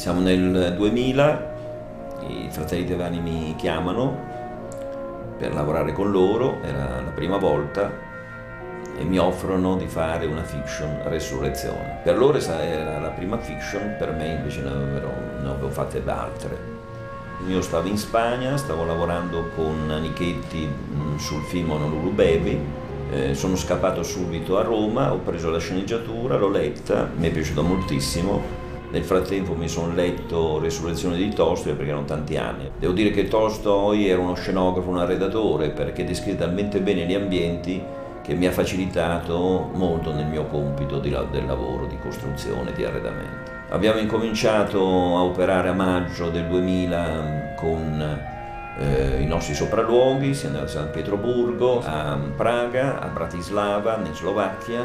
Siamo nel 2000, i fratelli Tevani mi chiamano per lavorare con loro, era la prima volta, e mi offrono di fare una fiction Resurrezione. Per loro era la prima fiction, per me invece ne avevo, ne avevo fatte altre. Io stavo in Spagna, stavo lavorando con Nichetti mm, sul film Honolulu Baby, eh, sono scappato subito a Roma, ho preso la sceneggiatura, l'ho letta, mi è piaciuta moltissimo. Nel frattempo mi sono letto Resurrezione di Tolstoi perché erano tanti anni. Devo dire che Tolstoi era uno scenografo, un arredatore perché descrive talmente bene gli ambienti che mi ha facilitato molto nel mio compito di, del lavoro, di costruzione, di arredamento. Abbiamo incominciato a operare a maggio del 2000 con eh, i nostri sopralluoghi, siamo andati a San Pietroburgo, a Praga, a Bratislava, in Slovacchia.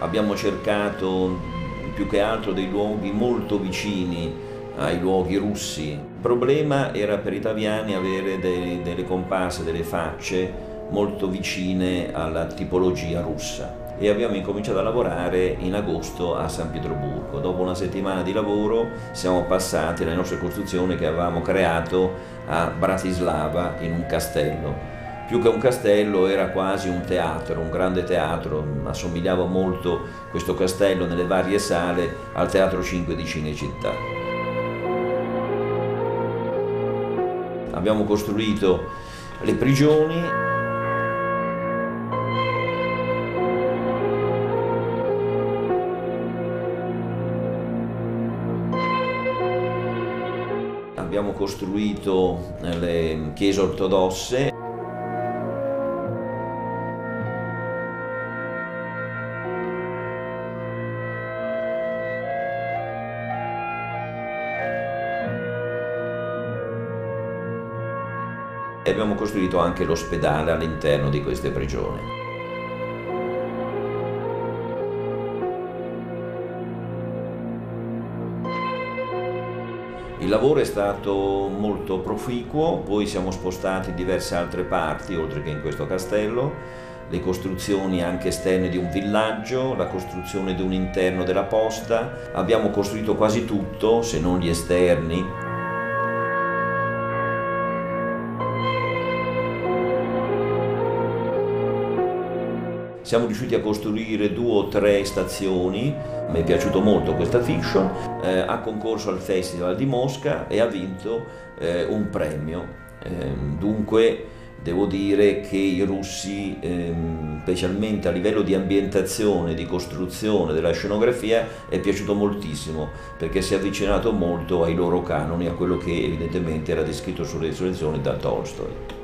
Abbiamo cercato più che altro dei luoghi molto vicini ai luoghi russi. Il problema era per gli italiani avere dei, delle comparse, delle facce molto vicine alla tipologia russa e abbiamo incominciato a lavorare in agosto a San Pietroburgo. Dopo una settimana di lavoro siamo passati alle nostre costruzioni che avevamo creato a Bratislava in un castello. Più che un castello era quasi un teatro, un grande teatro, assomigliava molto questo castello nelle varie sale al Teatro 5 di Cinecittà. Abbiamo costruito le prigioni abbiamo costruito le chiese ortodosse. E abbiamo costruito anche l'ospedale all'interno di queste prigioni. Il lavoro è stato molto proficuo, poi siamo spostati in diverse altre parti, oltre che in questo castello, le costruzioni anche esterne di un villaggio, la costruzione di un interno della posta, abbiamo costruito quasi tutto, se non gli esterni, Siamo riusciti a costruire due o tre stazioni, mi è piaciuto molto questa fiction, eh, ha concorso al Festival di Mosca e ha vinto eh, un premio. Eh, dunque devo dire che i russi, ehm, specialmente a livello di ambientazione, di costruzione della scenografia, è piaciuto moltissimo perché si è avvicinato molto ai loro canoni, a quello che evidentemente era descritto sulle risurrezioni da Tolstoi.